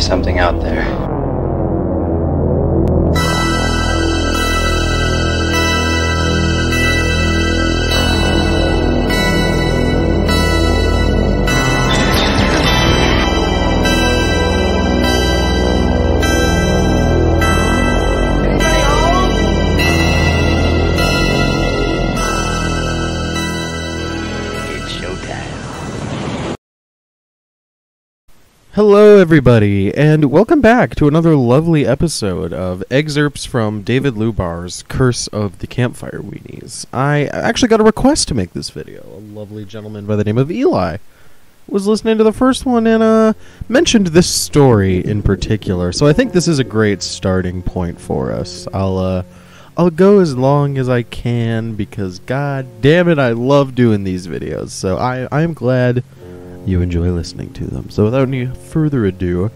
There's something out there. Hello, everybody, and welcome back to another lovely episode of excerpts from David Lubar's Curse of the Campfire Weenies. I actually got a request to make this video. A lovely gentleman by the name of Eli was listening to the first one and uh, mentioned this story in particular. So I think this is a great starting point for us. I'll uh, I'll go as long as I can because god damn it, I love doing these videos. So I I am glad you enjoy listening to them. So without any further ado,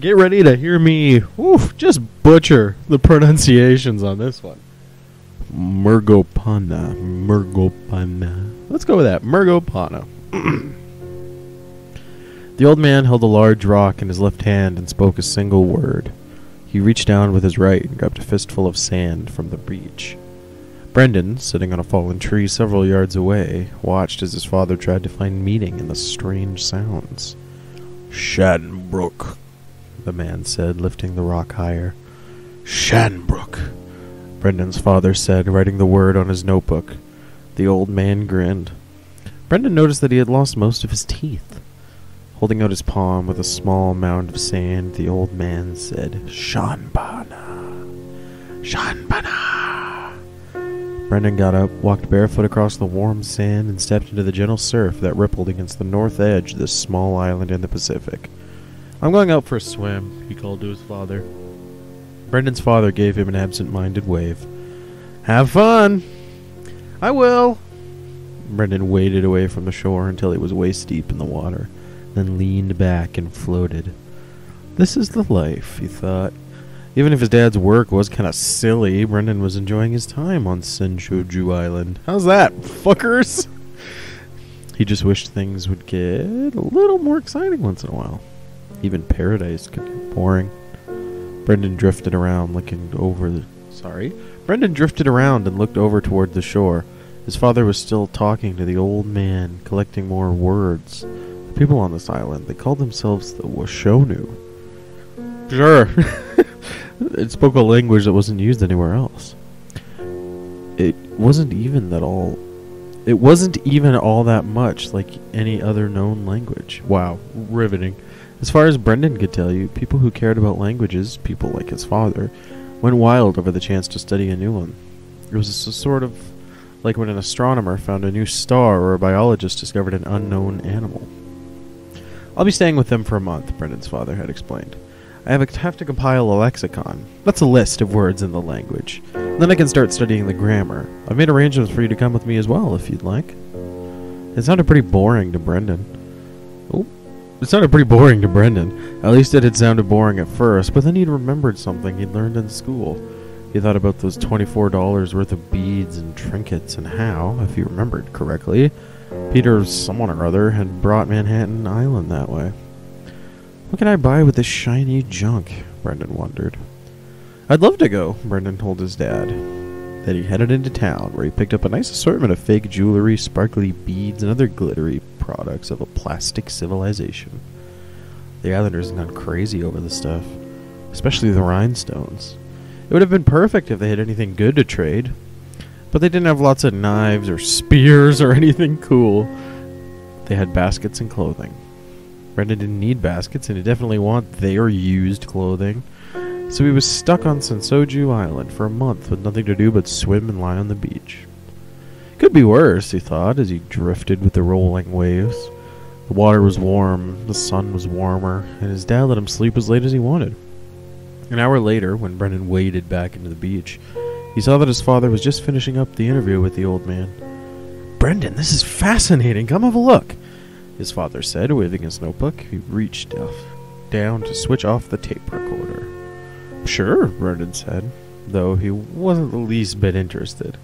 get ready to hear me oof, just butcher the pronunciations on this one. Murgopana. Murgopana. Let's go with that. Murgopana. the old man held a large rock in his left hand and spoke a single word. He reached down with his right and grabbed a fistful of sand from the beach. Brendan, sitting on a fallen tree several yards away, watched as his father tried to find meaning in the strange sounds. Shanbrook, the man said, lifting the rock higher. Shanbrook, Brendan's father said, writing the word on his notebook. The old man grinned. Brendan noticed that he had lost most of his teeth. Holding out his palm with a small mound of sand, the old man said, Shanbana. Shanbana. Brendan got up, walked barefoot across the warm sand, and stepped into the gentle surf that rippled against the north edge of this small island in the Pacific. I'm going out for a swim, he called to his father. Brendan's father gave him an absent minded wave. Have fun! I will! Brendan waded away from the shore until he was waist deep in the water, then leaned back and floated. This is the life, he thought. Even if his dad's work was kind of silly, Brendan was enjoying his time on Senchoju Island. How's that, fuckers? He just wished things would get a little more exciting once in a while. Even paradise could get boring. Brendan drifted around, looking over the. Sorry. Brendan drifted around and looked over toward the shore. His father was still talking to the old man, collecting more words. The people on this island, they called themselves the Washonu. Sure. it spoke a language that wasn't used anywhere else. It wasn't even that all. It wasn't even all that much like any other known language. Wow, riveting. As far as Brendan could tell you, people who cared about languages, people like his father, went wild over the chance to study a new one. It was sort of like when an astronomer found a new star or a biologist discovered an unknown animal. I'll be staying with them for a month, Brendan's father had explained. I have, have to compile a lexicon. That's a list of words in the language. Then I can start studying the grammar. I've made arrangements for you to come with me as well, if you'd like. It sounded pretty boring to Brendan. Oh, it sounded pretty boring to Brendan. At least it had sounded boring at first, but then he'd remembered something he'd learned in school. He thought about those $24 worth of beads and trinkets and how, if he remembered correctly, Peter someone or other had brought Manhattan Island that way. What can I buy with this shiny junk? Brendan wondered. I'd love to go, Brendan told his dad. Then he headed into town, where he picked up a nice assortment of fake jewelry, sparkly beads, and other glittery products of a plastic civilization. The islanders had gone crazy over the stuff, especially the rhinestones. It would have been perfect if they had anything good to trade, but they didn't have lots of knives or spears or anything cool. They had baskets and clothing. Brendan didn't need baskets, and he definitely want their used clothing. So he was stuck on Sensoju Island for a month with nothing to do but swim and lie on the beach. Could be worse, he thought, as he drifted with the rolling waves. The water was warm, the sun was warmer, and his dad let him sleep as late as he wanted. An hour later, when Brendan waded back into the beach, he saw that his father was just finishing up the interview with the old man. Brendan, this is fascinating. Come have a look, his father said, waving his notebook. He reached off, down to switch off the tape recorder. Sure, Brendan said, though he wasn't the least bit interested.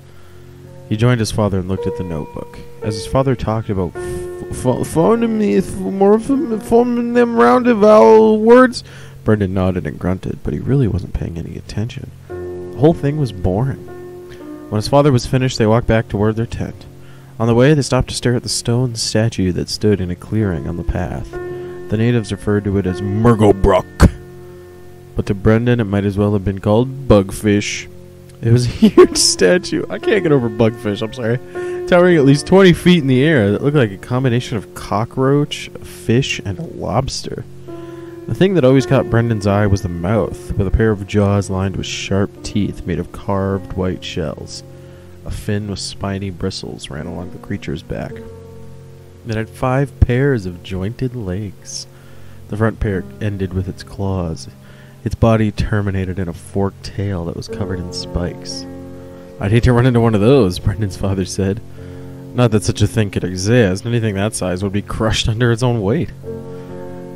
He joined his father and looked at the notebook. As his father talked about phonemes, more forming them rounded vowel words. Brendan nodded and grunted, but he really wasn't paying any attention. The whole thing was boring. When his father was finished, they walked back toward their tent. On the way, they stopped to stare at the stone statue that stood in a clearing on the path. The natives referred to it as Murgobrook. But to Brendan, it might as well have been called Bugfish. It was a huge statue. I can't get over Bugfish, I'm sorry. Towering at least 20 feet in the air that looked like a combination of cockroach, fish, and a lobster. The thing that always caught Brendan's eye was the mouth, with a pair of jaws lined with sharp teeth made of carved white shells. A fin with spiny bristles ran along the creature's back. It had five pairs of jointed legs. The front pair ended with its claws. Its body terminated in a forked tail that was covered in spikes. I'd hate to run into one of those, Brendan's father said. Not that such a thing could exist. Anything that size would be crushed under its own weight.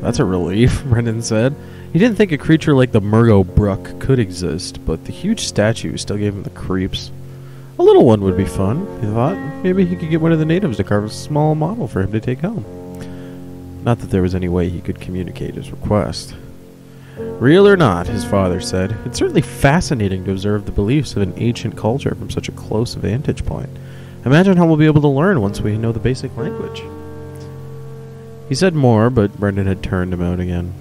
That's a relief, Brendan said. He didn't think a creature like the Murgo Brook could exist, but the huge statue still gave him the creeps. A little one would be fun, he thought. Maybe he could get one of the natives to carve a small model for him to take home. Not that there was any way he could communicate his request. Real or not, his father said, it's certainly fascinating to observe the beliefs of an ancient culture from such a close vantage point. Imagine how we'll be able to learn once we know the basic language. He said more, but Brendan had turned him out again.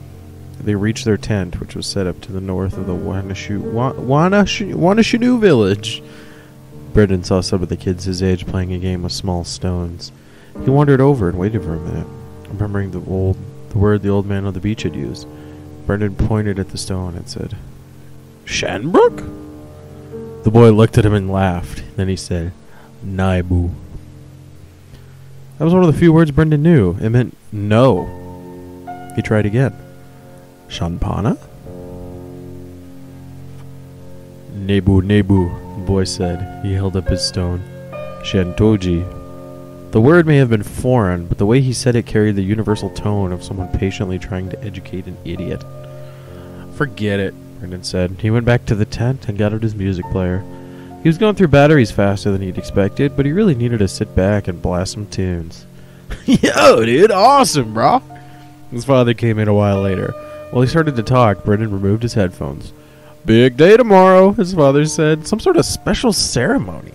They reached their tent, which was set up to the north of the Wanashu, Wa- Wanashu, Wanashinu village. Brendan saw some of the kids his age playing a game with small stones. He wandered over and waited for a minute, remembering the old the word the old man on the beach had used. Brendan pointed at the stone and said, Shanbrook? The boy looked at him and laughed. Then he said, Naibu. That was one of the few words Brendan knew. It meant no. He tried again. Shanpana? Nebu, Nebu, the boy said. He held up his stone. Shantoji. The word may have been foreign, but the way he said it carried the universal tone of someone patiently trying to educate an idiot. Forget it, Brendan said. He went back to the tent and got out his music player. He was going through batteries faster than he'd expected, but he really needed to sit back and blast some tunes. Yo, dude, awesome, bro. His father came in a while later. While he started to talk, Brendan removed his headphones. Big day tomorrow, his father said. Some sort of special ceremony.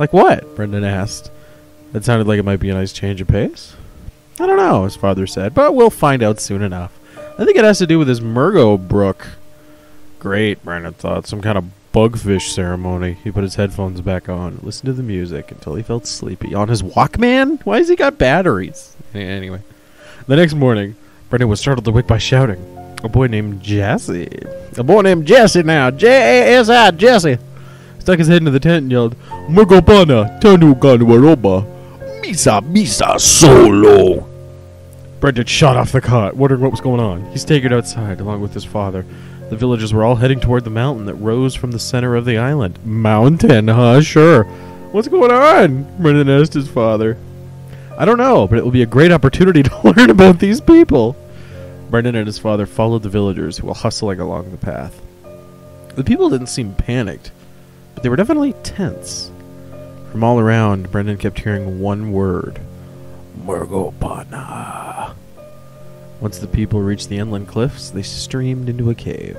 Like what? Brendan asked. That sounded like it might be a nice change of pace. I don't know, his father said, but we'll find out soon enough. I think it has to do with his Murgo Brook. Great, Brendan thought. Some kind of bugfish ceremony. He put his headphones back on, listened to the music until he felt sleepy. On his Walkman? Why has he got batteries? Anyway. The next morning, Brendan was startled awake by shouting. A boy named Jesse. A boy named Jesse now. J-A-S-I, Jesse. Stuck his head into the tent and yelled, Murgopana, Tanu Ganwaroba, Misa Misa Solo. Brendan shot off the cot, wondering what was going on. He staggered outside, along with his father. The villagers were all heading toward the mountain that rose from the center of the island. Mountain, huh? Sure. What's going on? Brendan asked his father. I don't know, but it will be a great opportunity to learn about these people. Brendan and his father followed the villagers, who were hustling along the path. The people didn't seem panicked, but they were definitely tense. From all around, Brendan kept hearing one word Murgopana. Once the people reached the inland cliffs, they streamed into a cave.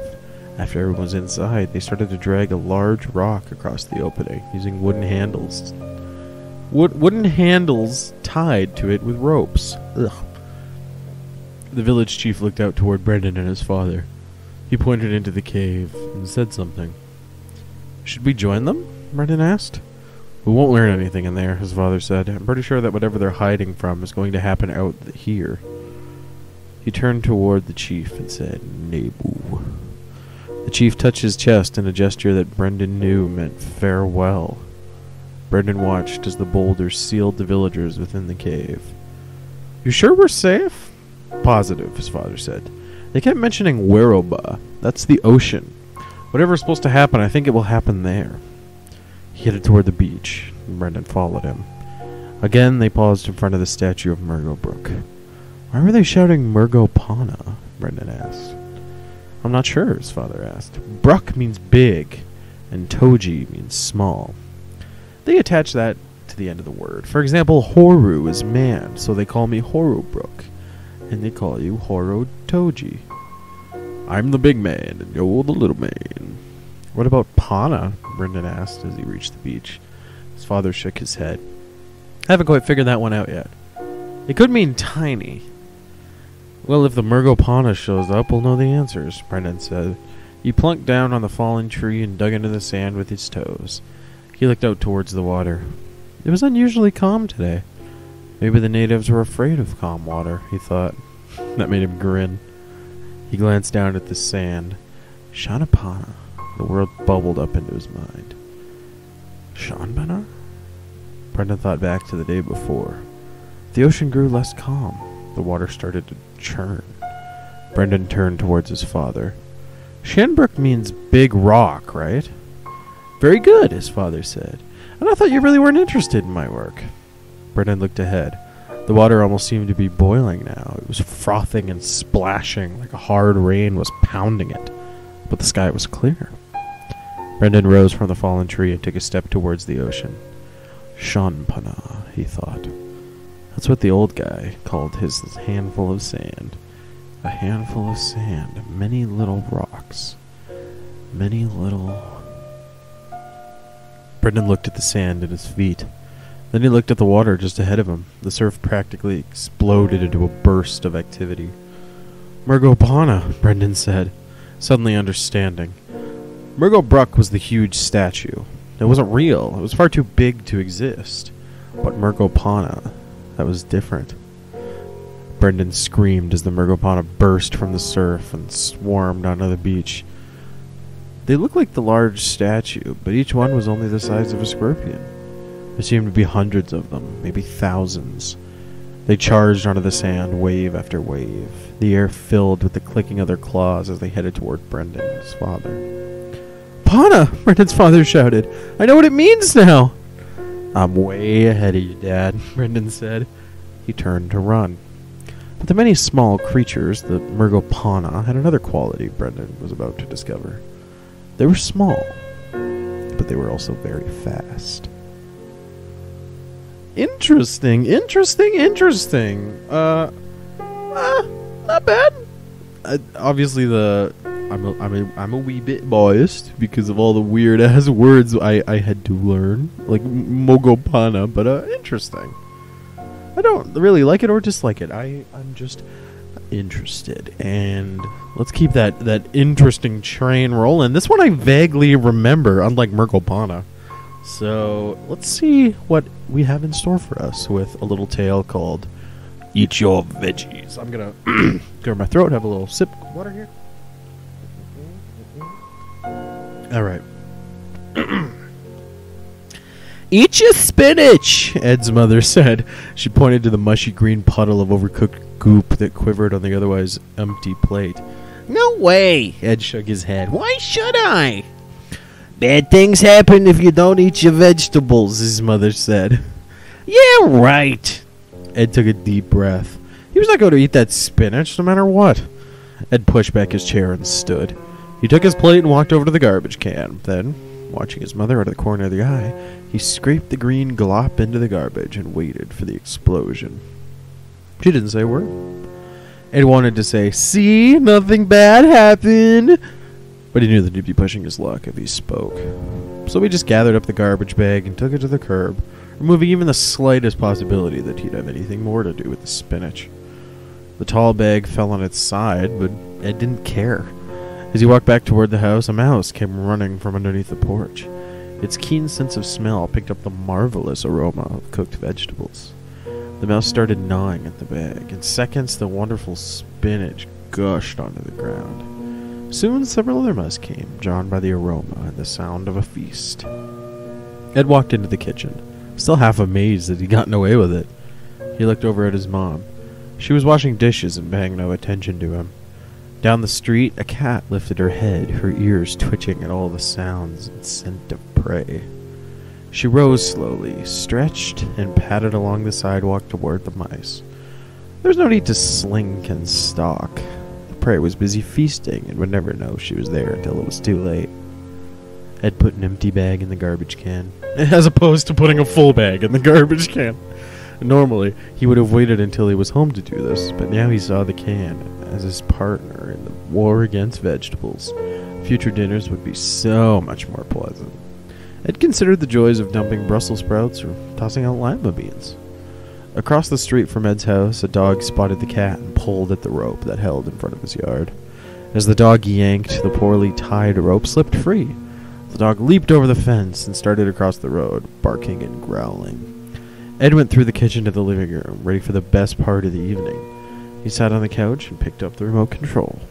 After everyone was inside, they started to drag a large rock across the opening using wooden handles. Wood- wooden handles tied to it with ropes. Ugh. The village chief looked out toward Brendan and his father. He pointed into the cave and said something. Should we join them? Brendan asked. We won't learn anything in there, his father said. I'm pretty sure that whatever they're hiding from is going to happen out here. He turned toward the chief and said, Nabu. The chief touched his chest in a gesture that Brendan knew meant farewell. Brendan watched as the boulders sealed the villagers within the cave. You sure we're safe? Positive, his father said. They kept mentioning Weroba. That's the ocean. Whatever's supposed to happen, I think it will happen there. He headed toward the beach, Brendan followed him. Again, they paused in front of the statue of Murgo Brook. Why were they shouting Murgopana? Brendan asked. I'm not sure, his father asked. Brook means big, and Toji means small. They attach that to the end of the word. For example, Horu is man, so they call me Horobrook. And they call you Horo Toji. I'm the big man, and you're the little man. What about Pana? Brendan asked as he reached the beach. His father shook his head. I haven't quite figured that one out yet. It could mean tiny. Well, if the Murgo Pana shows up, we'll know the answers, Brendan said. He plunked down on the fallen tree and dug into the sand with his toes. He looked out towards the water. It was unusually calm today. Maybe the natives were afraid of calm water, he thought. That made him grin. He glanced down at the sand. Shanapana. The word bubbled up into his mind. Shanbana? Brendan thought back to the day before. The ocean grew less calm. The water started to churn. Brendan turned towards his father. Shanbrook means big rock, right? Very good, his father said. And I thought you really weren't interested in my work. Brendan looked ahead. The water almost seemed to be boiling now. It was frothing and splashing like a hard rain was pounding it. But the sky was clear. Brendan rose from the fallen tree and took a step towards the ocean. Shanpana, he thought. That's what the old guy called his handful of sand. A handful of sand, many little rocks, many little. Brendan looked at the sand at his feet. Then he looked at the water just ahead of him. The surf practically exploded into a burst of activity. Murgopana, Brendan said, suddenly understanding. Murgo Bruck was the huge statue. It wasn't real. It was far too big to exist. But Murgopana, that was different. Brendan screamed as the Murgopana burst from the surf and swarmed onto the beach. They looked like the large statue, but each one was only the size of a scorpion. There seemed to be hundreds of them, maybe thousands. They charged onto the sand, wave after wave, the air filled with the clicking of their claws as they headed toward Brendan's father. Pana! Brendan's father shouted. I know what it means now! I'm way ahead of you, Dad, Brendan said. He turned to run. But the many small creatures, the Murgopana, had another quality Brendan was about to discover. They were small, but they were also very fast. Interesting, interesting, interesting. Uh, uh not bad. Uh, obviously, the I'm a, I'm a, I'm a wee bit biased because of all the weird ass words I, I had to learn, like Mogopana, but uh, interesting. I don't really like it or dislike it. I I'm just interested, and let's keep that that interesting train rolling. This one I vaguely remember, unlike Merkopana. So let's see what we have in store for us with a little tale called "Eat Your Veggies." I'm gonna clear my throat, have a little sip of water here. All right. Eat your spinach, Ed's mother said. She pointed to the mushy green puddle of overcooked goop that quivered on the otherwise empty plate. No way, Ed shook his head. Why should I? Bad things happen if you don't eat your vegetables, his mother said. Yeah, right. Ed took a deep breath. He was not going to eat that spinach no matter what. Ed pushed back his chair and stood. He took his plate and walked over to the garbage can. Then, watching his mother out of the corner of the eye, he scraped the green glop into the garbage and waited for the explosion. She didn't say a word. Ed wanted to say, See, nothing bad happened. But he knew that he'd be pushing his luck if he spoke. So he just gathered up the garbage bag and took it to the curb, removing even the slightest possibility that he'd have anything more to do with the spinach. The tall bag fell on its side, but Ed didn't care. As he walked back toward the house, a mouse came running from underneath the porch. Its keen sense of smell picked up the marvelous aroma of cooked vegetables. The mouse started gnawing at the bag. In seconds, the wonderful spinach gushed onto the ground. Soon, several other mice came, drawn by the aroma and the sound of a feast. Ed walked into the kitchen, still half amazed that he'd gotten away with it. He looked over at his mom. She was washing dishes and paying no attention to him. Down the street, a cat lifted her head, her ears twitching at all the sounds and scent of prey. She rose slowly, stretched, and padded along the sidewalk toward the mice. There's no need to slink and stalk. Prey was busy feasting and would never know she was there until it was too late. Ed put an empty bag in the garbage can, as opposed to putting a full bag in the garbage can. Normally, he would have waited until he was home to do this, but now he saw the can as his partner in the war against vegetables. Future dinners would be so much more pleasant. Ed considered the joys of dumping Brussels sprouts or tossing out lima beans. Across the street from Ed's house, a dog spotted the cat and pulled at the rope that held in front of his yard. As the dog yanked, the poorly tied rope slipped free. The dog leaped over the fence and started across the road, barking and growling. Ed went through the kitchen to the living room, ready for the best part of the evening. He sat on the couch and picked up the remote control.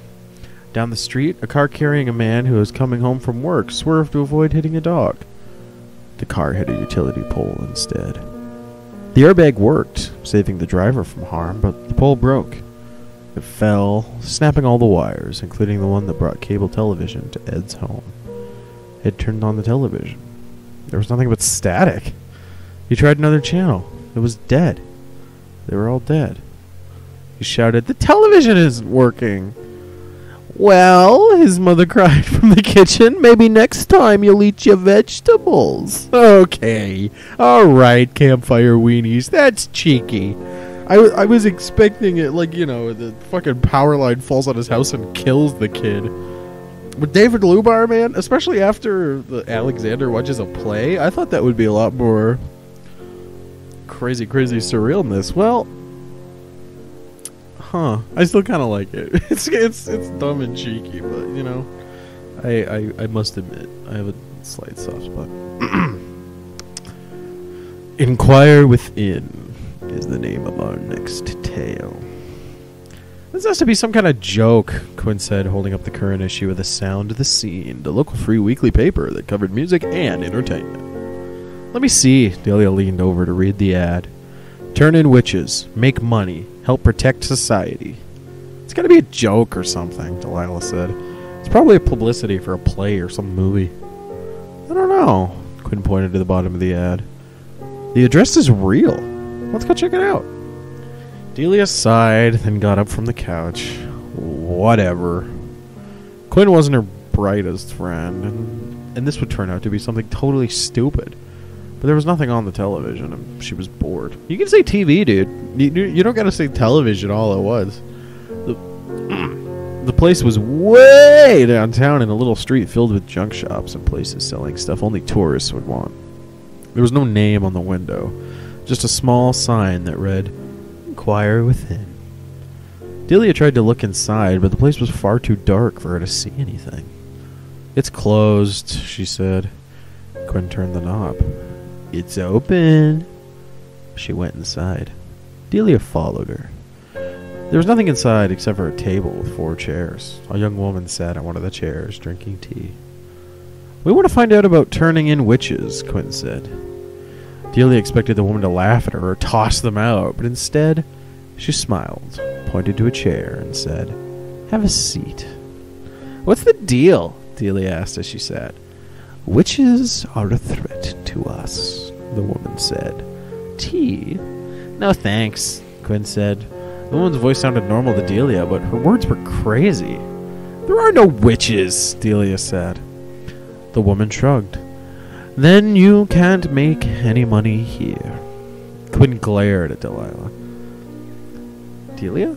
Down the street, a car carrying a man who was coming home from work swerved to avoid hitting a dog. The car hit a utility pole instead. The airbag worked, saving the driver from harm, but the pole broke. It fell, snapping all the wires, including the one that brought cable television to Ed's home. Ed turned on the television. There was nothing but static. He tried another channel. It was dead. They were all dead. He shouted, The television isn't working! Well, his mother cried from the kitchen, maybe next time you'll eat your vegetables. Okay. Alright, campfire weenies. That's cheeky. I, I was expecting it, like, you know, the fucking power line falls on his house and kills the kid. But David Lubar, man, especially after the Alexander watches a play, I thought that would be a lot more crazy, crazy surrealness. Well, huh? I still kind of like it. It's it's it's dumb and cheeky, but you know, I I, I must admit I have a slight soft spot. Inquire within is the name of our next tale. This has to be some kind of joke, Quinn said, holding up the current issue of The Sound of the Scene, the local free weekly paper that covered music and entertainment. Let me see. Delia leaned over to read the ad. Turn in witches, make money, help protect society. It's gotta be a joke or something, Delilah said. It's probably a publicity for a play or some movie. I don't know. Quinn pointed to the bottom of the ad. The address is real. Let's go check it out. Delia sighed, then got up from the couch. Whatever. Quinn wasn't her brightest friend, and, and this would turn out to be something totally stupid. But there was nothing on the television, and she was bored. You can say TV, dude. You, you- don't gotta say television all at once. The, the place was way downtown in a little street filled with junk shops and places selling stuff only tourists would want. There was no name on the window, just a small sign that read, Inquire Within. Delia tried to look inside, but the place was far too dark for her to see anything. It's closed, she said. Quinn turned the knob. It's open. She went inside. Delia followed her. There was nothing inside except for a table with four chairs. A young woman sat on one of the chairs, drinking tea. We want to find out about turning in witches, Quinn said. Delia expected the woman to laugh at her or toss them out, but instead, she smiled, pointed to a chair, and said, Have a seat. What's the deal? Delia asked as she sat. Witches are a threat to us, the woman said. Tea? No thanks, Quinn said. The woman's voice sounded normal to Delia, but her words were crazy. There are no witches, Delia said. The woman shrugged. Then you can't make any money here. Quinn glared at Delilah. Delia?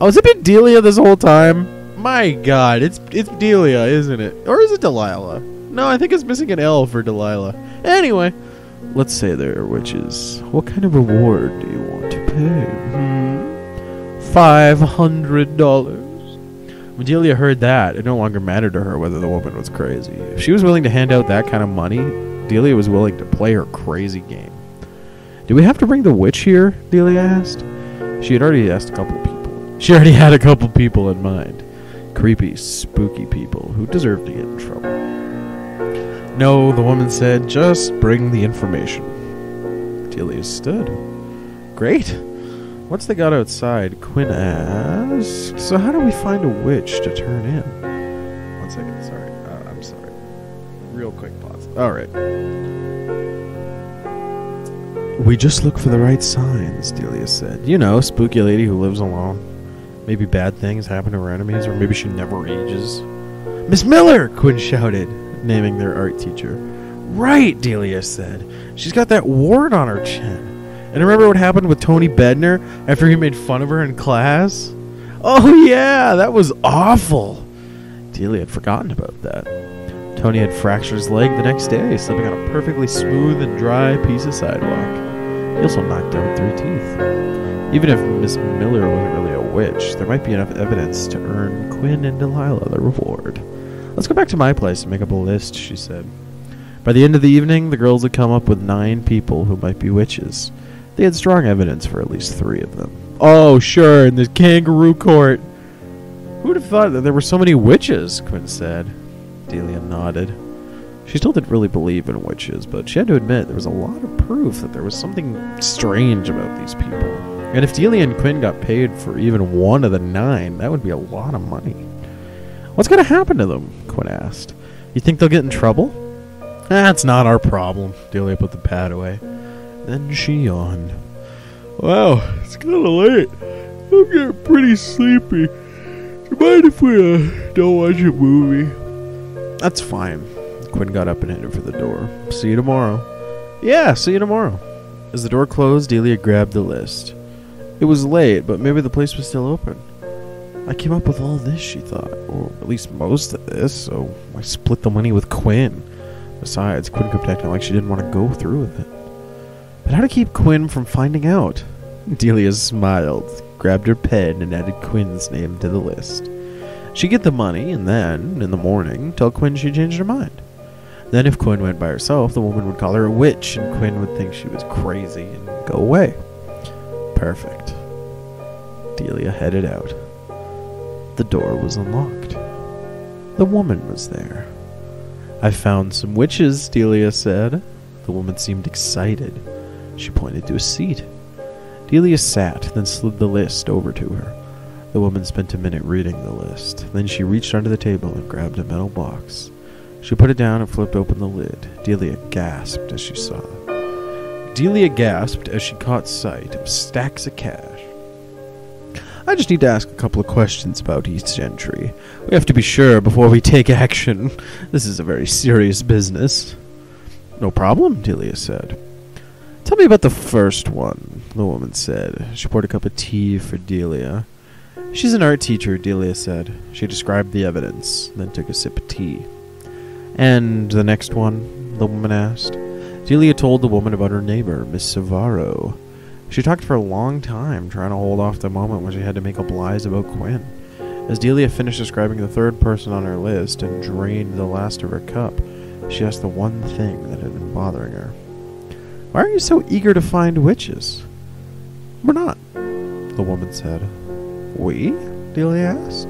Oh, has it been Delia this whole time? My god, it's it's Delia, isn't it? Or is it Delilah? No, I think it's missing an L for Delilah. Anyway, let's say they're witches. What kind of reward do you want to pay? Hmm? Five hundred dollars. When Delia heard that, it no longer mattered to her whether the woman was crazy. If she was willing to hand out that kind of money, Delia was willing to play her crazy game. Do we have to bring the witch here? Delia asked. She had already asked a couple people. She already had a couple people in mind. Creepy, spooky people who deserved to get in trouble. No, the woman said, just bring the information. Delia stood. Great. Once they got outside, Quinn asked, So how do we find a witch to turn in? One second, sorry. Uh, I'm sorry. Real quick pause. Alright. We just look for the right signs, Delia said. You know, spooky lady who lives alone. Maybe bad things happen to her enemies, or maybe she never ages. Miss Miller! Quinn shouted. Naming their art teacher. Right, Delia said. She's got that wart on her chin. And remember what happened with Tony Bedner after he made fun of her in class? Oh, yeah, that was awful. Delia had forgotten about that. Tony had fractured his leg the next day, slipping on a perfectly smooth and dry piece of sidewalk. He also knocked out three teeth. Even if Miss Miller wasn't really a witch, there might be enough evidence to earn Quinn and Delilah the reward. Let's go back to my place and make up a list, she said. By the end of the evening, the girls had come up with nine people who might be witches. They had strong evidence for at least three of them. Oh, sure, in the kangaroo court. Who would have thought that there were so many witches? Quinn said. Delia nodded. She still didn't really believe in witches, but she had to admit there was a lot of proof that there was something strange about these people. And if Delia and Quinn got paid for even one of the nine, that would be a lot of money. What's going to happen to them? Quinn asked. You think they'll get in trouble? That's not our problem. Delia put the pad away. Then she yawned. Wow, it's kind of late. I'm getting pretty sleepy. Do you mind if we uh, don't watch a movie? That's fine. Quinn got up and headed for the door. See you tomorrow. Yeah, see you tomorrow. As the door closed, Delia grabbed the list. It was late, but maybe the place was still open. I came up with all this, she thought, or at least most of this, so I split the money with Quinn. Besides, Quinn kept acting like she didn't want to go through with it. But how to keep Quinn from finding out? Delia smiled, grabbed her pen, and added Quinn's name to the list. She'd get the money, and then, in the morning, tell Quinn she changed her mind. Then, if Quinn went by herself, the woman would call her a witch, and Quinn would think she was crazy and go away. Perfect. Delia headed out. The door was unlocked. The woman was there. I found some witches, Delia said. The woman seemed excited. She pointed to a seat. Delia sat, then slid the list over to her. The woman spent a minute reading the list. Then she reached under the table and grabbed a metal box. She put it down and flipped open the lid. Delia gasped as she saw. Delia gasped as she caught sight of stacks of cash. I just need to ask a couple of questions about East Gentry. We have to be sure before we take action. This is a very serious business. No problem, Delia said. Tell me about the first one, the woman said. She poured a cup of tea for Delia. She's an art teacher, Delia said. She described the evidence, then took a sip of tea. And the next one? the woman asked. Delia told the woman about her neighbor, Miss Savaro. She talked for a long time, trying to hold off the moment when she had to make up lies about Quinn. As Delia finished describing the third person on her list and drained the last of her cup, she asked the one thing that had been bothering her. Why are you so eager to find witches? We're not, the woman said. We? Delia asked.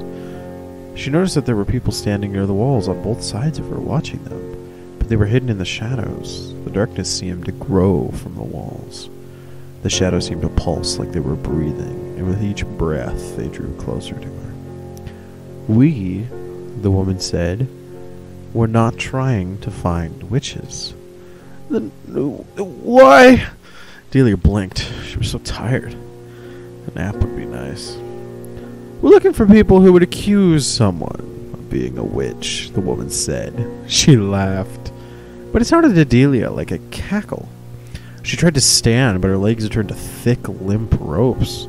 She noticed that there were people standing near the walls on both sides of her watching them, but they were hidden in the shadows. The darkness seemed to grow from the walls. The shadows seemed to pulse like they were breathing, and with each breath they drew closer to her. We, the woman said, were not trying to find witches. Then why? Delia blinked. She was so tired. A nap would be nice. We're looking for people who would accuse someone of being a witch, the woman said. She laughed. But it sounded to Delia like a cackle. She tried to stand, but her legs had turned to thick, limp ropes.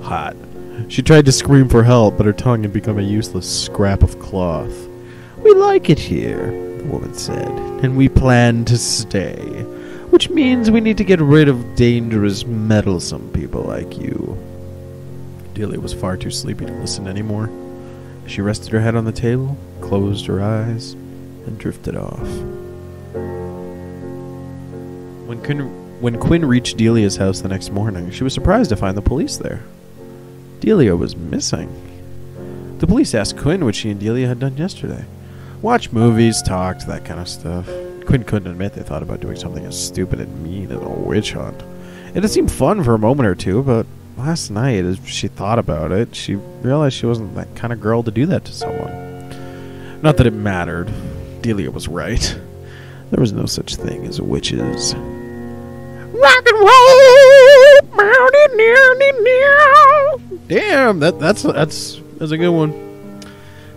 Hot. She tried to scream for help, but her tongue had become a useless scrap of cloth. We like it here, the woman said, and we plan to stay. Which means we need to get rid of dangerous, meddlesome people like you. Delia was far too sleepy to listen anymore. She rested her head on the table, closed her eyes, and drifted off. When Quinn, when Quinn reached Delia's house the next morning, she was surprised to find the police there. Delia was missing. The police asked Quinn what she and Delia had done yesterday. Watch movies, talked, that kind of stuff. Quinn couldn't admit they thought about doing something as stupid and mean as a witch hunt. It had seemed fun for a moment or two, but last night, as she thought about it, she realized she wasn't that kind of girl to do that to someone. Not that it mattered. Delia was right. There was no such thing as witches. Damn, that that's that's that's a good one.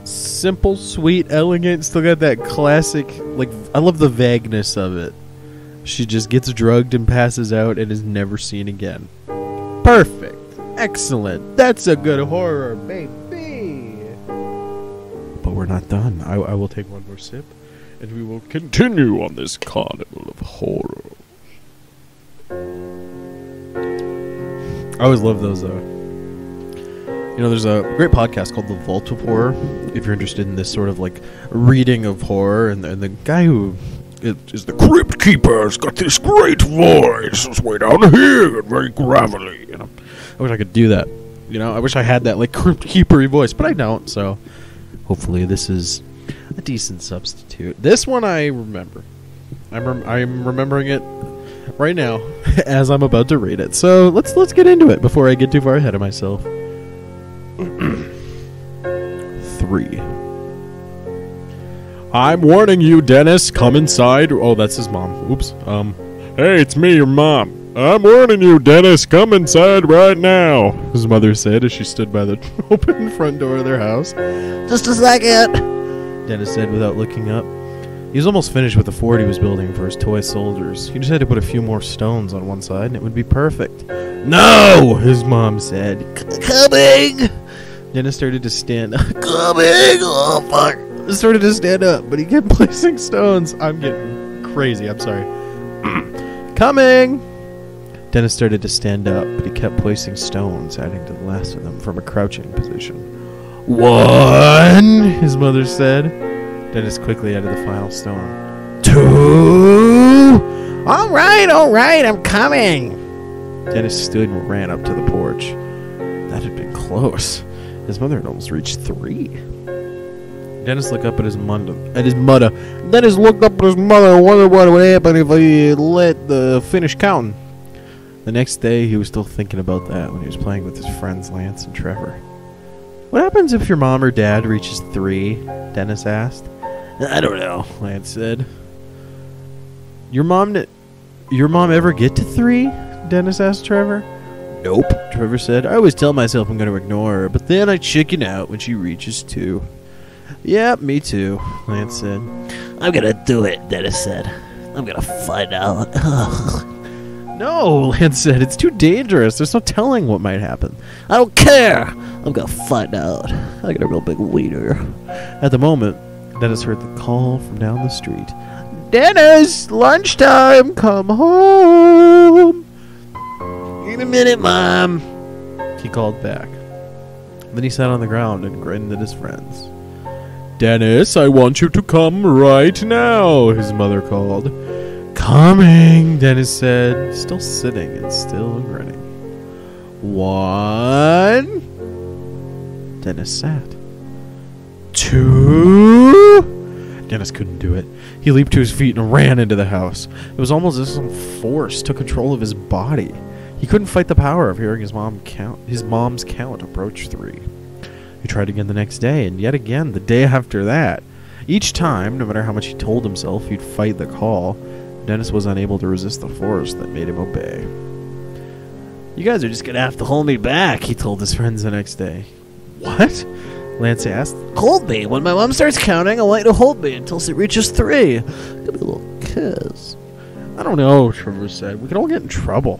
Simple, sweet, elegant. Still got that classic. Like I love the vagueness of it. She just gets drugged and passes out and is never seen again. Perfect. Excellent. That's a good horror, baby. But we're not done. I, I will take one more sip, and we will continue on this carnival of horror. I always love those though. You know, there's a great podcast called The Vault of Horror. If you're interested in this sort of like reading of horror, and, and the guy who is, is the crypt keeper has got this great voice. It's way down here and very gravelly. You know, I wish I could do that. You know, I wish I had that like crypt keepery voice, but I don't. So hopefully, this is a decent substitute. This one I remember. I'm rem- I'm remembering it right now as I'm about to read it. So let's let's get into it before I get too far ahead of myself. Three. I'm warning you, Dennis. Come inside. Oh, that's his mom. Oops. Um. Hey, it's me, your mom. I'm warning you, Dennis. Come inside right now. His mother said as she stood by the open front door of their house. Just a second. Dennis said without looking up. He was almost finished with the fort he was building for his toy soldiers. He just had to put a few more stones on one side and it would be perfect. No! His mom said. Coming. Dennis started to stand up. Coming. Oh fuck. started to stand up, but he kept placing stones. I'm getting crazy. I'm sorry. Coming! Dennis started to stand up, but he kept placing stones, adding to the last of them from a crouching position. One, his mother said. Dennis quickly added the final stone. Two! All right, all right, I'm coming. Dennis stood and ran up to the porch. That had been close. His mother had almost reached three. Dennis looked up at his mother. At his mother. Dennis looked up at his mother and wondered what would happen if he let the finish counting. The next day, he was still thinking about that when he was playing with his friends Lance and Trevor. What happens if your mom or dad reaches three? Dennis asked. I don't know, Lance said. Your mom, your mom ever get to three? Dennis asked Trevor. Nope, Trevor said. I always tell myself I'm going to ignore her, but then I chicken out when she reaches two. Yeah, me too, Lance said. I'm gonna do it, Dennis said. I'm gonna find out. No, Lance said. It's too dangerous. There's no telling what might happen. I don't care. I'm gonna find out. I got a real big wiener. At the moment, Dennis heard the call from down the street. Dennis, lunchtime, come home. In a minute, Mom. He called back. Then he sat on the ground and grinned at his friends. Dennis, I want you to come right now, his mother called. Coming, Dennis said, still sitting and still grinning. One. Dennis sat. Two. Dennis couldn't do it. He leaped to his feet and ran into the house. It was almost as if some force took control of his body. He couldn't fight the power of hearing his mom count his mom's count approach three. He tried again the next day, and yet again the day after that. Each time, no matter how much he told himself he'd fight the call, Dennis was unable to resist the force that made him obey. You guys are just gonna have to hold me back, he told his friends the next day. What? Lance asked. Hold me. When my mom starts counting, I want you to hold me until she reaches three. Give me a little kiss. I don't know, Trevor said. We could all get in trouble.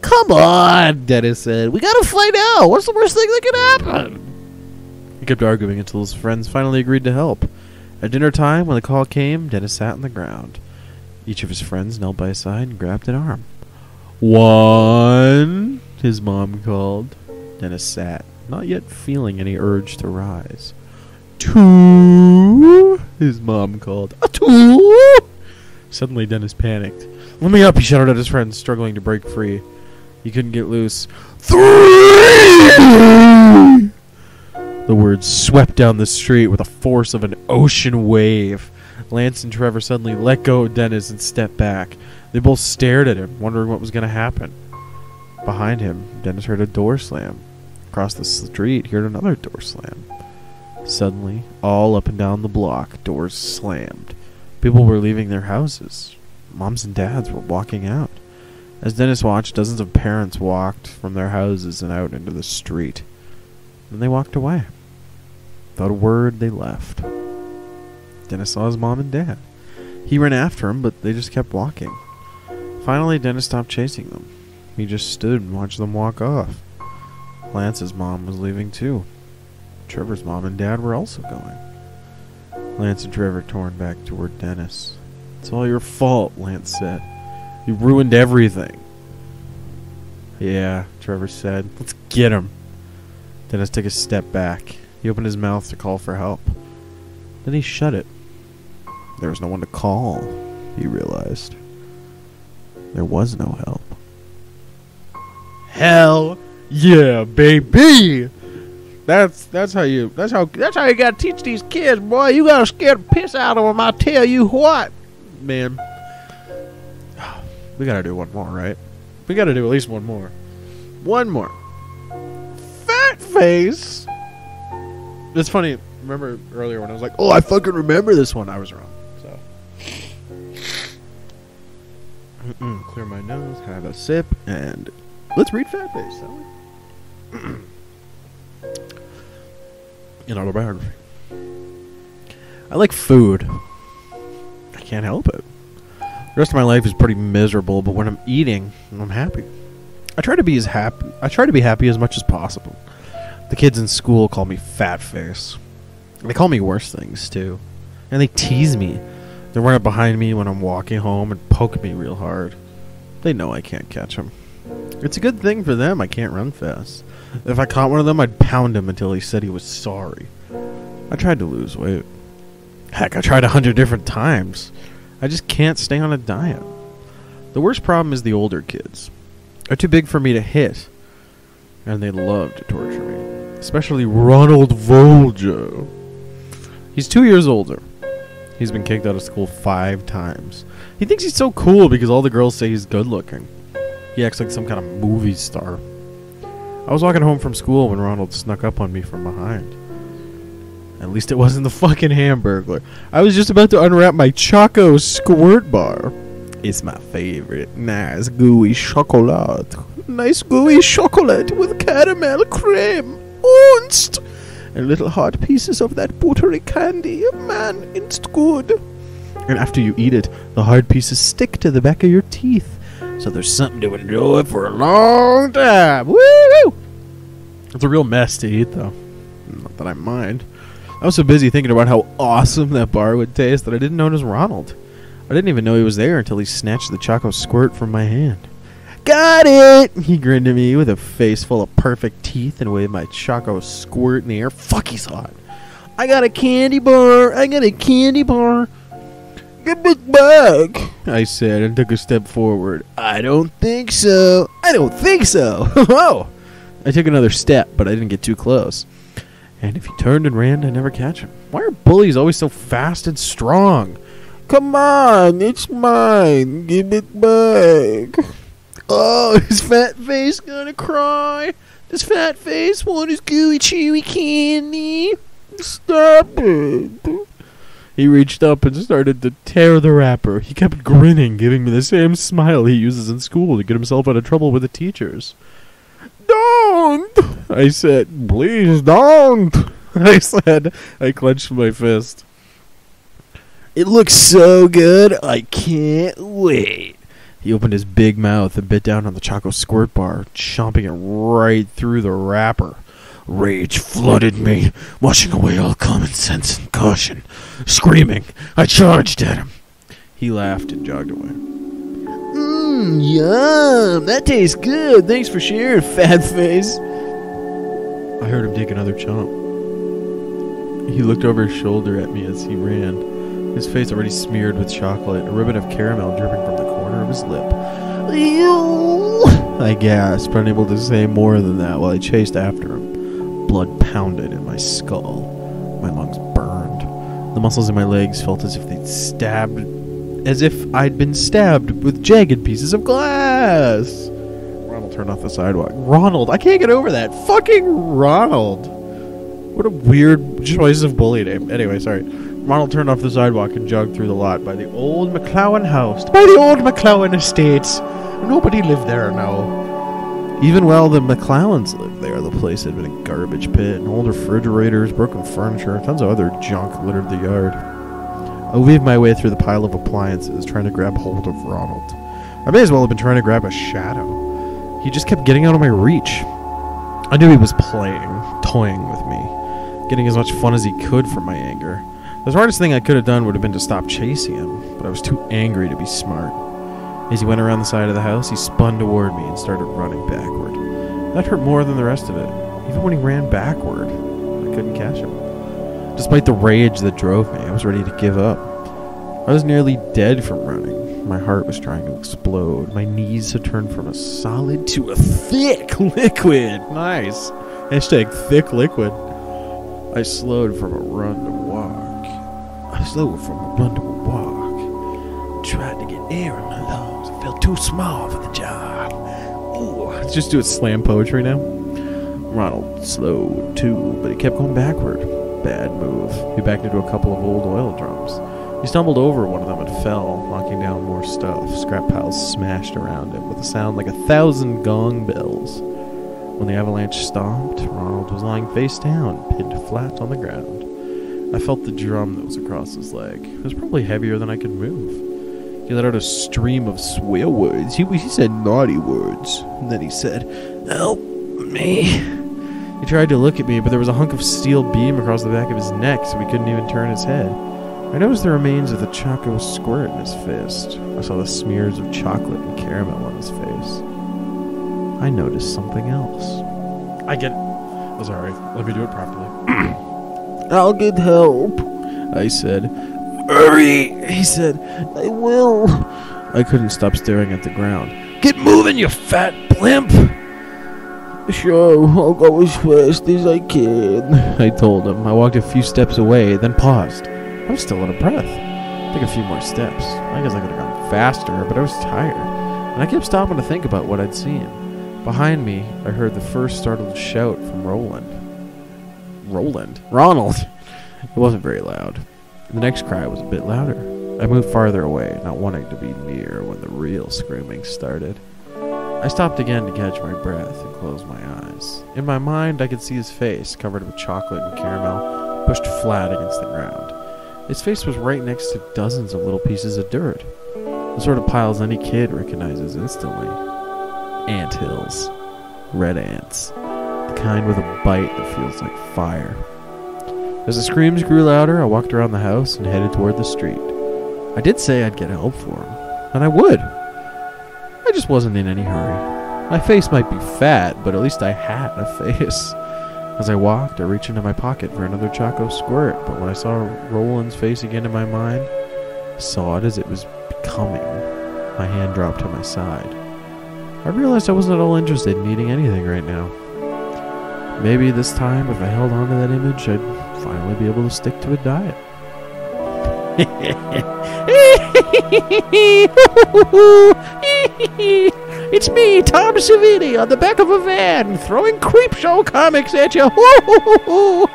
Come on, Dennis said. We gotta find out. What's the worst thing that could happen? He kept arguing until his friends finally agreed to help. At dinner time, when the call came, Dennis sat on the ground. Each of his friends knelt by his side and grabbed an arm. One, his mom called. Dennis sat, not yet feeling any urge to rise. Two, his mom called. A two! Suddenly, Dennis panicked. Let me up, he shouted at his friends, struggling to break free. He couldn't get loose. Three! The words swept down the street with the force of an ocean wave. Lance and Trevor suddenly let go of Dennis and stepped back. They both stared at him, wondering what was going to happen. Behind him, Dennis heard a door slam. Across the street, he heard another door slam. Suddenly, all up and down the block, doors slammed. People were leaving their houses. Moms and dads were walking out. As Dennis watched, dozens of parents walked from their houses and out into the street. Then they walked away. Without a word, they left. Dennis saw his mom and dad. He ran after him, but they just kept walking. Finally, Dennis stopped chasing them. He just stood and watched them walk off. Lance's mom was leaving too. Trevor's mom and dad were also going. Lance and Trevor turned back toward Dennis. It's all your fault, Lance said. You ruined everything. Yeah, Trevor said. Let's get him. Dennis took a step back. He opened his mouth to call for help. Then he shut it. There was no one to call, he realized. There was no help. Hell yeah, baby. That's that's how you that's how that's how you gotta teach these kids, boy. You gotta scare the piss out of them. I tell you what, man. We gotta do one more, right? We gotta do at least one more. One more. Fat face. It's funny. Remember earlier when I was like, "Oh, I fucking remember this one." I was wrong. So, Mm-mm, clear my nose, have a sip, and let's read Fat Face. An autobiography. I like food. I can't help it. The rest of my life is pretty miserable, but when I'm eating, I'm happy. I try to be as happy. I try to be happy as much as possible. The kids in school call me fat face. They call me worse things too, and they tease me. They run up behind me when I'm walking home and poke me real hard. They know I can't catch them. It's a good thing for them I can't run fast. If I caught one of them, I'd pound him until he said he was sorry. I tried to lose weight. Heck, I tried a hundred different times. I just can't stay on a diet. The worst problem is the older kids. They're too big for me to hit, and they love to torture me. Especially Ronald Voljo. He's two years older. He's been kicked out of school five times. He thinks he's so cool because all the girls say he's good looking. He acts like some kind of movie star. I was walking home from school when Ronald snuck up on me from behind. At least it wasn't the fucking hamburglar. I was just about to unwrap my Choco Squirt Bar. It's my favorite. Nice gooey chocolate. Nice gooey chocolate with caramel cream. Unst! And little hot pieces of that buttery candy. Man, it's good. And after you eat it, the hard pieces stick to the back of your teeth. So there's something to enjoy for a long time. Woo! It's a real mess to eat, though. Not that I mind. I was so busy thinking about how awesome that bar would taste that I didn't notice Ronald. I didn't even know he was there until he snatched the Choco Squirt from my hand. Got it! He grinned at me with a face full of perfect teeth and waved my Choco Squirt in the air. Fuck, he's hot. I got a candy bar! I got a candy bar! Get back back! I said and took a step forward. I don't think so. I don't think so. oh! I took another step, but I didn't get too close. And if he turned and ran, I'd never catch him. Why are bullies always so fast and strong? Come on, it's mine. Give it back. Oh, is Fat Face gonna cry? This Fat Face want his gooey chewy candy? Stop it. He reached up and started to tear the wrapper. He kept grinning, giving me the same smile he uses in school to get himself out of trouble with the teachers. Don't! I said, please don't! I said, I clenched my fist. It looks so good, I can't wait. He opened his big mouth and bit down on the Choco Squirt Bar, chomping it right through the wrapper. Rage flooded me, washing away all common sense and caution. Screaming, I charged at him. He laughed and jogged away. Mmm, yum! That tastes good. Thanks for sharing, fat face. I heard him take another chomp. He looked over his shoulder at me as he ran, his face already smeared with chocolate, a ribbon of caramel dripping from the corner of his lip. Ew! I gasped, unable to say more than that while I chased after him. Blood pounded in my skull. My lungs burned. The muscles in my legs felt as if they'd stabbed as if I'd been stabbed with jagged pieces of glass. Ronald turned off the sidewalk. Ronald, I can't get over that. Fucking Ronald. What a weird choice of bully name. Anyway, sorry. Ronald turned off the sidewalk and jogged through the lot by the old McClowan house. By the old McClowan estate. Nobody lived there now. Even while the McClowans lived there, the place had been a garbage pit, and old refrigerators, broken furniture, and tons of other junk littered the yard. I weaved my way through the pile of appliances, trying to grab hold of Ronald. I may as well have been trying to grab a shadow. He just kept getting out of my reach. I knew he was playing, toying with me, getting as much fun as he could from my anger. The smartest thing I could have done would have been to stop chasing him, but I was too angry to be smart. As he went around the side of the house, he spun toward me and started running backward. That hurt more than the rest of it. Even when he ran backward, I couldn't catch him. Despite the rage that drove me, I was ready to give up. I was nearly dead from running. My heart was trying to explode. My knees had turned from a solid to a thick liquid. Nice. Hashtag thick liquid. I slowed from a run to a walk. I slowed from a run to a walk. I Tried to get air in my lungs. Too small for the job. Ooh, let's just do a slam poetry now. Ronald slowed too, but he kept going backward. Bad move. He backed into a couple of old oil drums. He stumbled over one of them and fell, knocking down more stuff. Scrap piles smashed around him with a sound like a thousand gong bells. When the avalanche stopped, Ronald was lying face down, pinned flat on the ground. I felt the drum that was across his leg. It was probably heavier than I could move. He let out a stream of swear words. He, he said naughty words. And then he said, Help me. He tried to look at me, but there was a hunk of steel beam across the back of his neck, so he couldn't even turn his head. I noticed the remains of the choco squirt in his fist. I saw the smears of chocolate and caramel on his face. I noticed something else. I get it. Oh, sorry. Let me do it properly. I'll get help, I said. Hurry, he said. I will. I couldn't stop staring at the ground. Get moving, you fat blimp! Sure, I'll go as fast as I can, I told him. I walked a few steps away, then paused. I was still out of breath. Took a few more steps. I guess I could have gone faster, but I was tired. And I kept stopping to think about what I'd seen. Behind me, I heard the first startled shout from Roland. Roland? Ronald! It wasn't very loud. The next cry was a bit louder. I moved farther away, not wanting to be near when the real screaming started. I stopped again to catch my breath and close my eyes. In my mind, I could see his face, covered with chocolate and caramel, pushed flat against the ground. His face was right next to dozens of little pieces of dirt, the sort of piles any kid recognizes instantly. Ant hills, red ants, the kind with a bite that feels like fire. As the screams grew louder, I walked around the house and headed toward the street. I did say I'd get help for him, and I would. I just wasn't in any hurry. My face might be fat, but at least I had a face. As I walked, I reached into my pocket for another Choco squirt, but when I saw Roland's face again in my mind, I saw it as it was becoming. My hand dropped to my side. I realized I wasn't at all interested in eating anything right now. Maybe this time, if I held on to that image, I'd finally be able to stick to a diet. it's me, Tom Savini, on the back of a van, throwing Creepshow comics at you. Oh,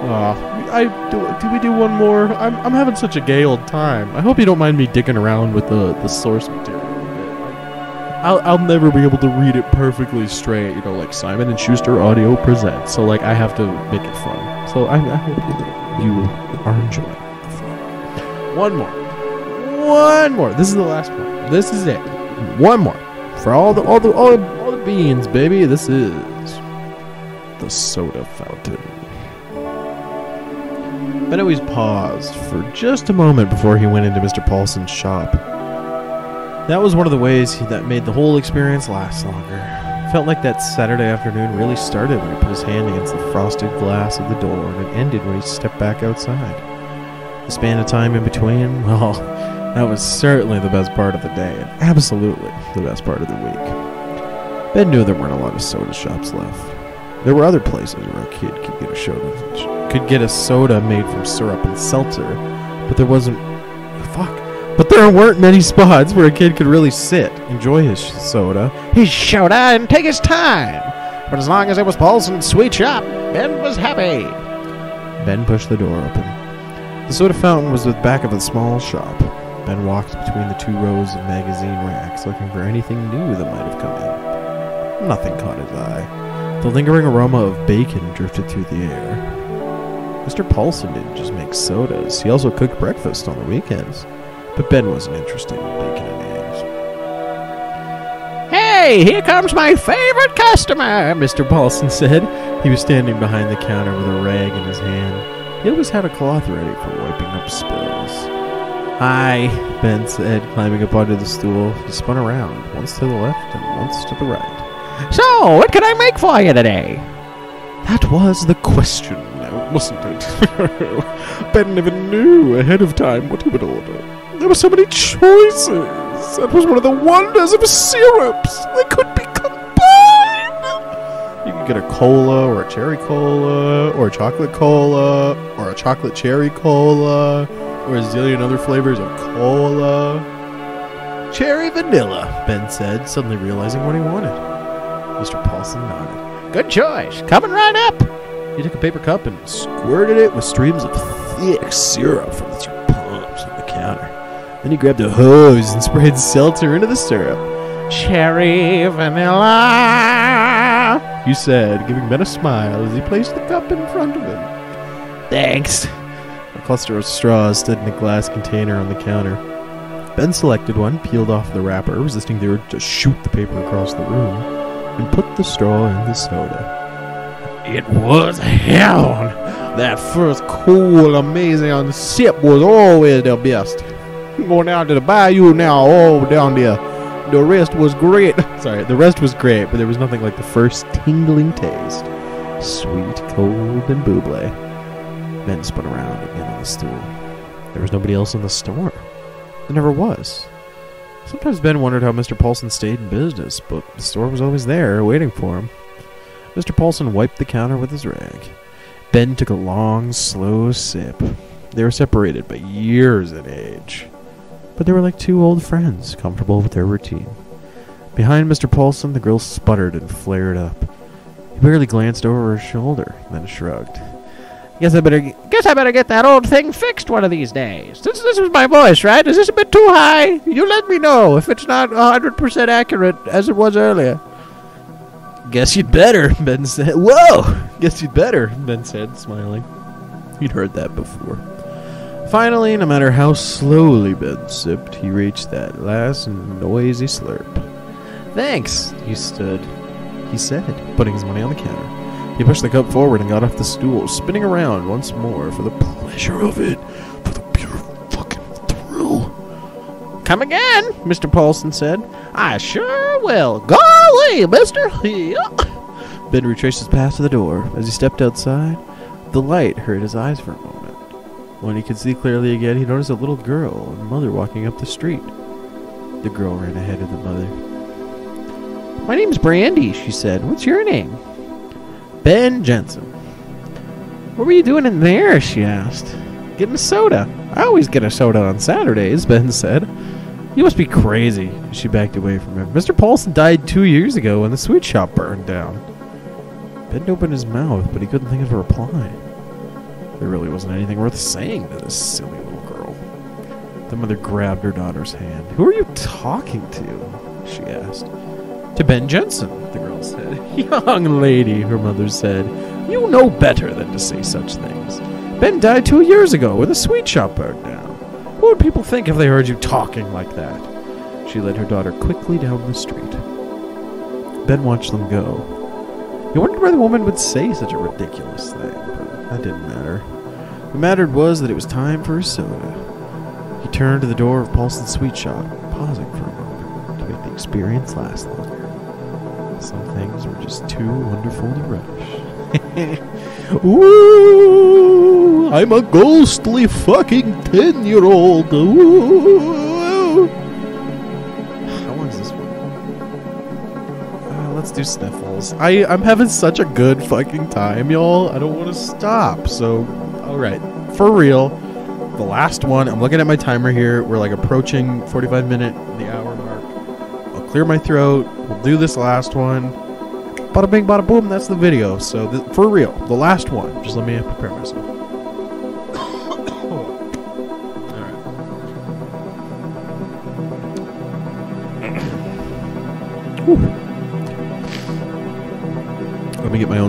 I do. Do we do one more? I'm, I'm having such a gay old time. I hope you don't mind me digging around with the, the source material. a bit. I'll, I'll never be able to read it perfectly straight, you know, like Simon and Schuster Audio presents. So like I have to make it fun. So I, I hope you, are enjoying. One more, one more. This is the last one. This is it. One more for all the all the all the, all the beans, baby. This is the soda fountain. Benoist paused for just a moment before he went into Mr. Paulson's shop. That was one of the ways that made the whole experience last longer. Felt like that Saturday afternoon really started when he put his hand against the frosted glass of the door, and it ended when he stepped back outside. The span of time in between, well, that was certainly the best part of the day, and absolutely the best part of the week. Ben knew there weren't a lot of soda shops left. There were other places where a kid could get a soda, could get a soda made from syrup and seltzer, but there wasn't. Fuck. But there weren't many spots where a kid could really sit, enjoy his soda, his soda, and take his time. But as long as it was Paulson's sweet shop, Ben was happy. Ben pushed the door open. The soda fountain was at the back of a small shop. Ben walked between the two rows of magazine racks looking for anything new that might have come in. Nothing caught his eye. The lingering aroma of bacon drifted through the air. Mr. Paulson didn't just make sodas, he also cooked breakfast on the weekends. But Ben wasn't interested in bacon and eggs. Hey, here comes my favorite customer, Mr. Paulson said. He was standing behind the counter with a rag in his hand. He always had a cloth ready for wiping up spills. Hi, Ben said, climbing up onto the stool. He spun around, once to the left and once to the right. So, what can I make for you today? That was the question, wasn't it? ben never knew ahead of time what he would order. There were so many choices. That was one of the wonders of syrups. They could be combined. You could get a cola or a cherry cola or a chocolate cola or a chocolate cherry cola or a zillion other flavors of cola. Cherry vanilla, Ben said, suddenly realizing what he wanted. Mr. Paulson nodded. Good choice. Coming right up. He took a paper cup and squirted it with streams of thick syrup from the Then he grabbed a hose and sprayed seltzer into the syrup. Cherry vanilla. He said, giving Ben a smile as he placed the cup in front of him. Thanks. A cluster of straws stood in a glass container on the counter. Ben selected one, peeled off the wrapper, resisting the urge to shoot the paper across the room, and put the straw in the soda. It was hell. That first cool, amazing sip was always the best. Going down to the bayou now, oh, down there. The rest was great. Sorry, the rest was great, but there was nothing like the first tingling taste. Sweet, cold, and buble. Ben spun around again on the stool. There was nobody else in the store. There never was. Sometimes Ben wondered how Mr. Paulson stayed in business, but the store was always there, waiting for him. Mr. Paulson wiped the counter with his rag. Ben took a long, slow sip. They were separated by years in age, but they were like two old friends, comfortable with their routine. Behind Mr. Paulson, the grill sputtered and flared up. He barely glanced over his shoulder, then shrugged. Guess I better guess I better get that old thing fixed one of these days. This this was my voice, right? Is this a bit too high? You let me know if it's not hundred percent accurate as it was earlier. Guess you'd better, Ben said. Whoa! Guess you'd better, Ben said, smiling. He'd heard that before. Finally, no matter how slowly Ben sipped, he reached that last noisy slurp. Thanks, he stood. He said, putting his money on the counter. He pushed the cup forward and got off the stool, spinning around once more for the pleasure of it, for the pure fucking thrill. Come again, Mr. Paulson said. I sure will. Golly, mister. Ben retraced his path to the door. As he stepped outside, the light hurt his eyes for a moment. When he could see clearly again, he noticed a little girl and mother walking up the street. The girl ran ahead of the mother. My name's Brandy, she said. What's your name? Ben Jensen. What were you doing in there? she asked. Getting a soda. I always get a soda on Saturdays, Ben said. You must be crazy. She backed away from him. Mr. Paulson died two years ago when the sweet shop burned down. Ben opened his mouth, but he couldn't think of a reply. There really wasn't anything worth saying to this silly little girl. The mother grabbed her daughter's hand. Who are you talking to? she asked. To Ben Jensen, the girl said. Young lady, her mother said. You know better than to say such things. Ben died two years ago when the sweet shop burned down. What would people think if they heard you talking like that? She led her daughter quickly down the street. Ben watched them go. He wondered why the woman would say such a ridiculous thing, that didn't matter. What mattered was that it was time for a soda. He turned to the door of Paulson's sweet shop, pausing for a moment to make the experience last longer. Some things were just too wonderful to rush. Ooh, I'm a ghostly fucking ten year old. Ooh. Do sniffles. I, I'm having such a good fucking time, y'all. I don't want to stop. So, alright. For real, the last one, I'm looking at my timer here. We're like approaching 45 minute, the hour mark. I'll clear my throat. We'll do this last one. Bada bing, bada boom. That's the video. So th- for real, the last one. Just let me prepare myself.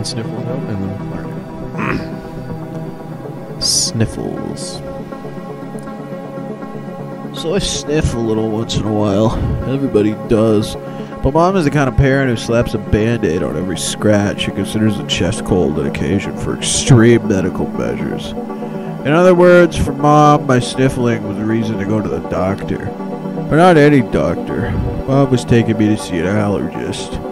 Sniffles out and then. Sniffles. So I sniff a little once in a while. Everybody does. But mom is the kind of parent who slaps a band aid on every scratch and considers a chest cold an occasion for extreme medical measures. In other words, for mom, my sniffling was a reason to go to the doctor. But not any doctor. Mom was taking me to see an allergist.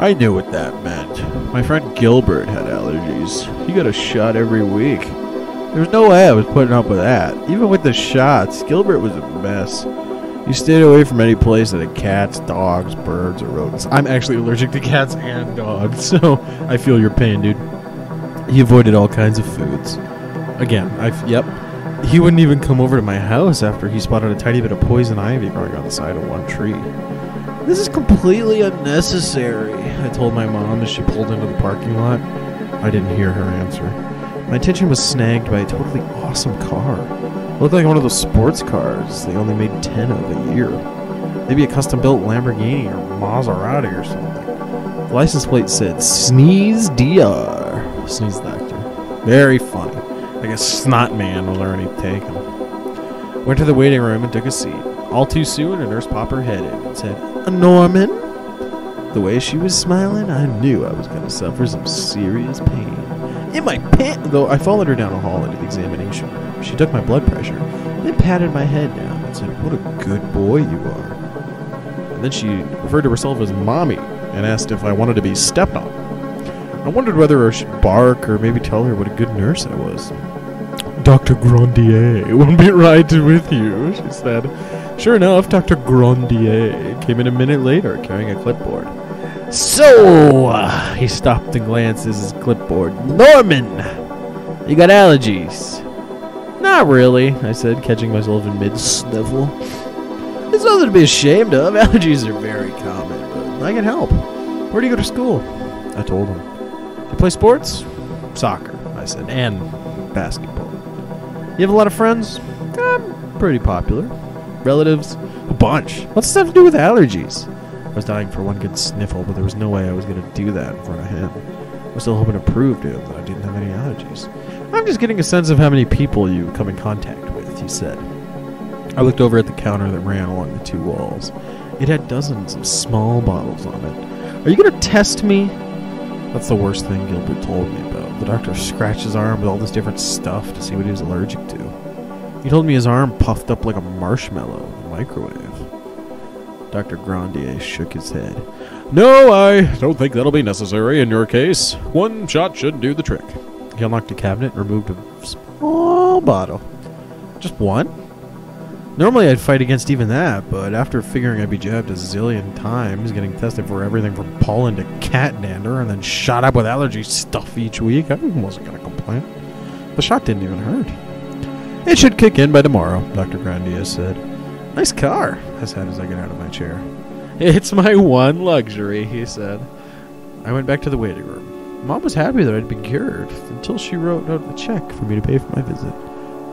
I knew what that meant. My friend Gilbert had allergies. He got a shot every week. There was no way I was putting up with that. Even with the shots, Gilbert was a mess. He stayed away from any place that had cats, dogs, birds, or rodents. I'm actually allergic to cats and dogs, so I feel your pain, dude. He avoided all kinds of foods. Again, I yep. He wouldn't even come over to my house after he spotted a tiny bit of poison ivy growing on the side of one tree. This is completely unnecessary. I told my mom as she pulled into the parking lot. I didn't hear her answer. My attention was snagged by a totally awesome car. It looked like one of those sports cars they only made 10 of a year. Maybe a custom built Lamborghini or Maserati or something. The license plate said Sneeze DR. Sneeze Doctor. Very funny. Like a snot man was already taken. Went to the waiting room and took a seat. All too soon, a nurse popped her head in and said, A Norman? The way she was smiling, I knew I was going to suffer some serious pain. In my pant, though, I followed her down the hall into the examination room. She took my blood pressure, then patted my head down and said, What a good boy you are. And then she referred to herself as Mommy and asked if I wanted to be stepped on. I wondered whether I should bark or maybe tell her what a good nurse I was. Dr. Grandier won't be right with you, she said. Sure enough, Dr. Grandier came in a minute later carrying a clipboard. So, uh, he stopped and glanced at his clipboard. Norman, you got allergies? Not really, I said, catching myself in mid sniffle. There's nothing to be ashamed of. Allergies are very common, but I can help. Where do you go to school? I told him. Do you play sports? Soccer, I said, and basketball. You have a lot of friends? I'm pretty popular. Relatives? A bunch. What's this have to do with allergies? I was dying for one good sniffle, but there was no way I was going to do that in front of him. I was still hoping to prove to him that I didn't have any allergies. I'm just getting a sense of how many people you come in contact with, he said. I looked over at the counter that ran along the two walls. It had dozens of small bottles on it. Are you going to test me? That's the worst thing Gilbert told me about. The doctor scratched his arm with all this different stuff to see what he was allergic to. He told me his arm puffed up like a marshmallow in the microwave. Dr. Grandier shook his head. No, I don't think that'll be necessary in your case. One shot should do the trick. He unlocked a cabinet and removed a small bottle. Just one? Normally I'd fight against even that, but after figuring I'd be jabbed a zillion times, getting tested for everything from pollen to cat dander, and then shot up with allergy stuff each week, I wasn't to complain. The shot didn't even hurt. It should kick in by tomorrow, Dr. Grandier said. Nice car, I said as I got out of my chair. It's my one luxury, he said. I went back to the waiting room. Mom was happy that I'd been cured until she wrote out a check for me to pay for my visit.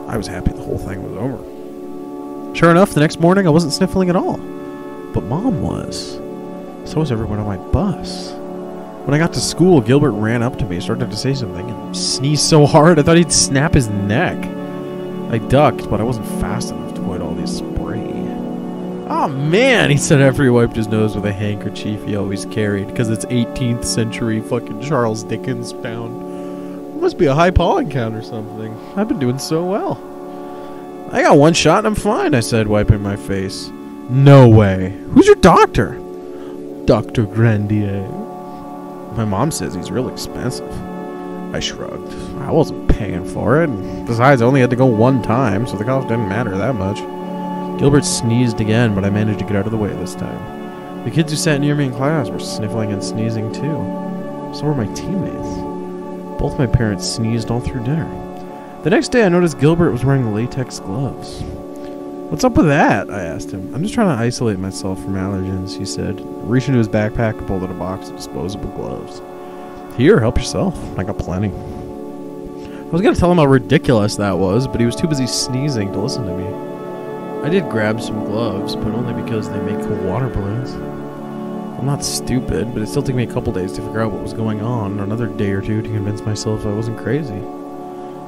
I was happy the whole thing was over. Sure enough, the next morning I wasn't sniffling at all. But Mom was. So was everyone on my bus. When I got to school, Gilbert ran up to me, started to say something, and sneezed so hard I thought he'd snap his neck. I ducked, but I wasn't fast enough to avoid all this spray. Oh man, he said after he wiped his nose with a handkerchief he always carried, because it's 18th century fucking Charles Dickens bound. It must be a high pollen count or something. I've been doing so well. I got one shot and I'm fine, I said, wiping my face. No way. Who's your doctor? Dr. Grandier. My mom says he's real expensive. I shrugged. I wasn't paying for it. Besides, I only had to go one time, so the cost didn't matter that much. Gilbert sneezed again, but I managed to get out of the way this time. The kids who sat near me in class were sniffling and sneezing too. So were my teammates. Both my parents sneezed all through dinner. The next day, I noticed Gilbert was wearing latex gloves. What's up with that? I asked him. I'm just trying to isolate myself from allergens, he said. Reached into his backpack and pulled out a box of disposable gloves. Here, help yourself. I got plenty. I was going to tell him how ridiculous that was, but he was too busy sneezing to listen to me. I did grab some gloves, but only because they make cool water balloons. I'm not stupid, but it still took me a couple days to figure out what was going on, another day or two to convince myself I wasn't crazy.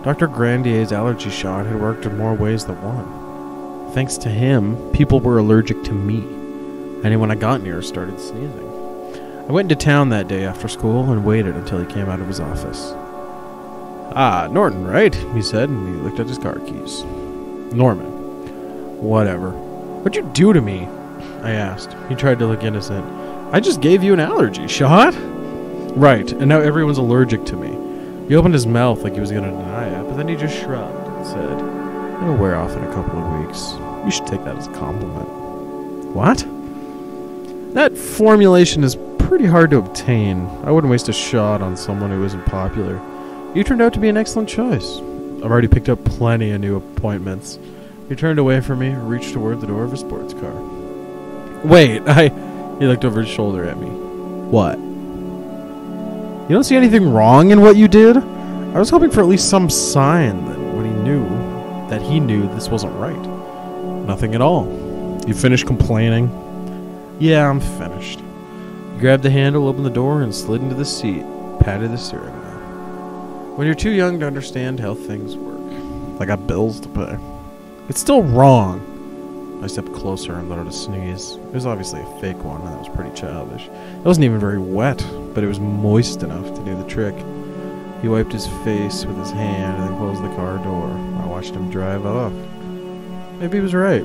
Dr. Grandier's allergy shot had worked in more ways than one. Thanks to him, people were allergic to me. And anyone I got near started sneezing. I went into town that day after school and waited until he came out of his office. Ah, Norton, right? He said, and he looked at his car keys. Norman. Whatever. What'd you do to me? I asked. He tried to look innocent. I just gave you an allergy shot. Right, and now everyone's allergic to me. He opened his mouth like he was going to deny it, but then he just shrugged and said, It'll wear off in a couple of weeks. You should take that as a compliment. What? That formulation is pretty hard to obtain. I wouldn't waste a shot on someone who isn't popular. You turned out to be an excellent choice. I've already picked up plenty of new appointments. He turned away from me and reached toward the door of his sports car. Wait, I. He looked over his shoulder at me. What? You don't see anything wrong in what you did? I was hoping for at least some sign that when he knew that he knew this wasn't right. Nothing at all. You finished complaining? Yeah, I'm finished. He grabbed the handle, opened the door, and slid into the seat, patted the steering. When you're too young to understand how things work, I got bills to pay. It's still wrong. I stepped closer and let out a sneeze. It was obviously a fake one, and that was pretty childish. It wasn't even very wet, but it was moist enough to do the trick. He wiped his face with his hand and then closed the car door. I watched him drive off. Maybe he was right.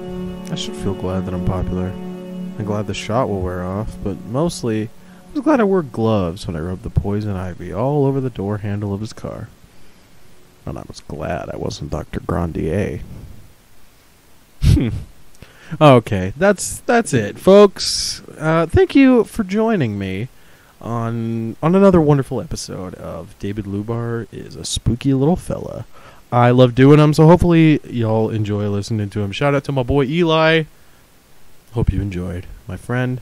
I should feel glad that I'm popular. I'm glad the shot will wear off, but mostly, was glad I wore gloves when I rubbed the poison ivy all over the door handle of his car. And I was glad I wasn't Dr. Grandier. okay, that's that's it, folks. Uh, thank you for joining me on on another wonderful episode of David Lubar is a spooky little fella. I love doing them, so hopefully y'all enjoy listening to him. Shout out to my boy Eli. Hope you enjoyed, my friend.